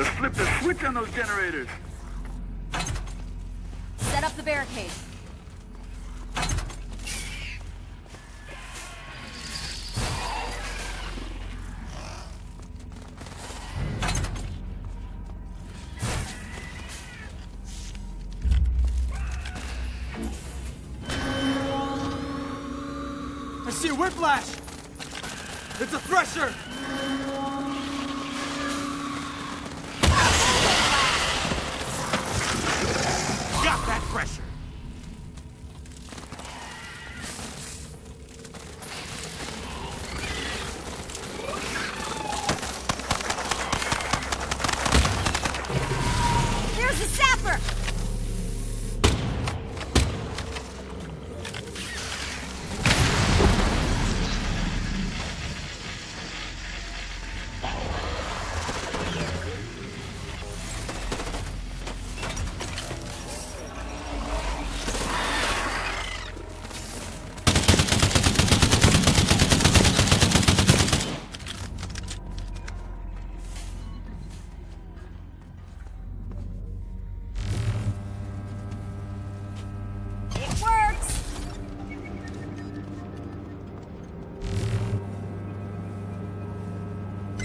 Let's flip the switch on those generators. Set up the barricade. I see a whiplash! It's a thresher!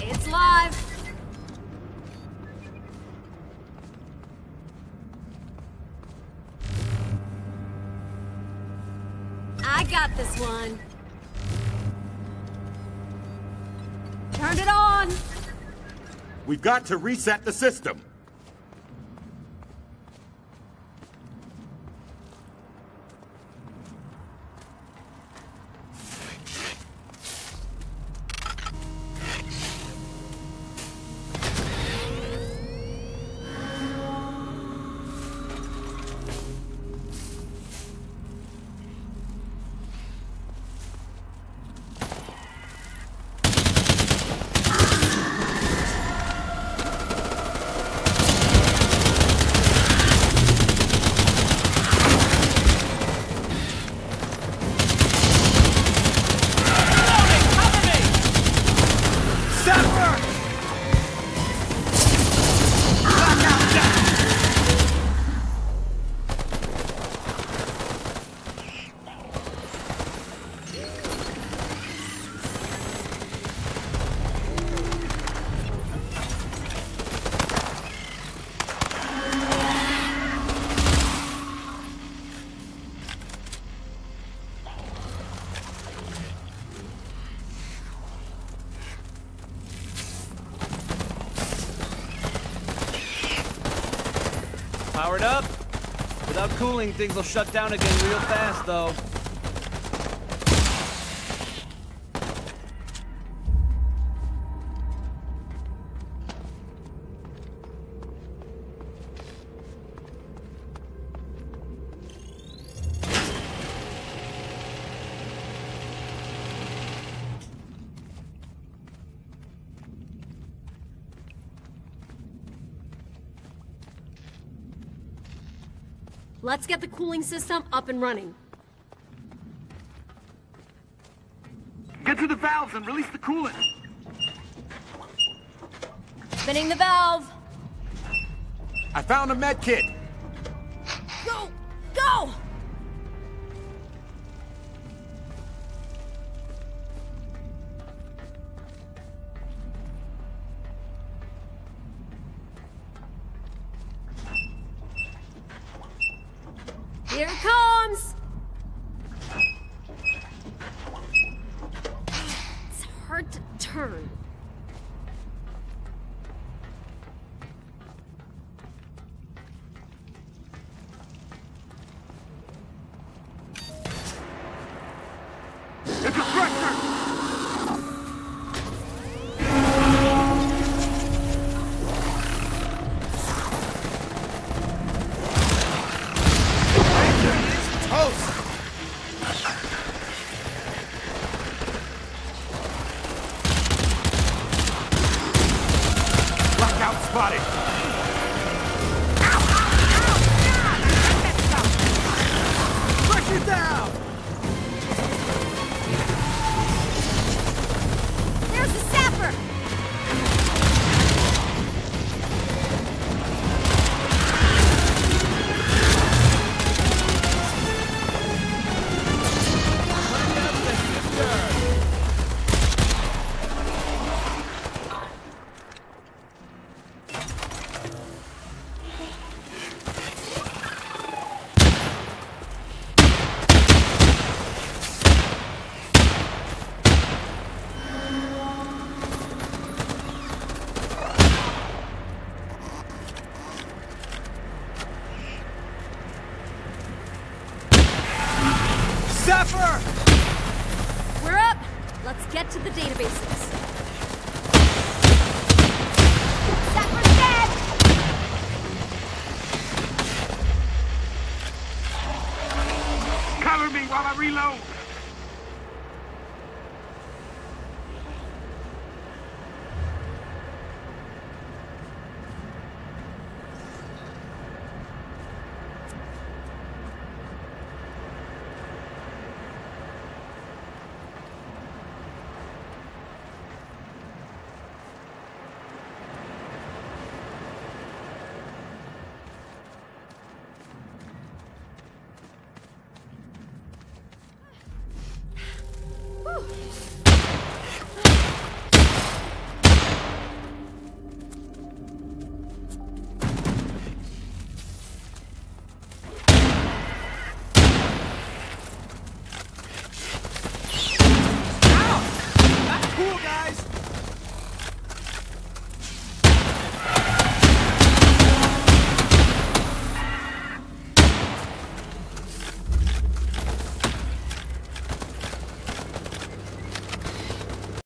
It's live! I got this one. Turned it on! We've got to reset the system. Powered up. Without cooling, things will shut down again real fast, though. Let's get the cooling system up and running. Get to the valves and release the coolant. Spinning the valve. I found a med kit. Here it comes! It's hard to turn. It's a thresher! Spotted! Push it down! There's the sapper! Pepper! We're up! Let's get to the databases. Sapper's dead! Cover me while I reload!